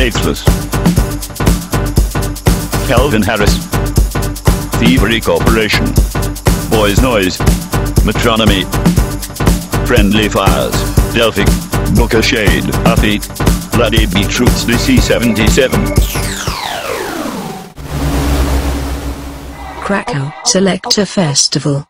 Faithless. Calvin Harris. Thievery Corporation. Boys Noize. Metronomy. Friendly Fires. Delphic. Booka Shade. Upbeat. Bloody Beetroots DC77. Krakow Selector Festival.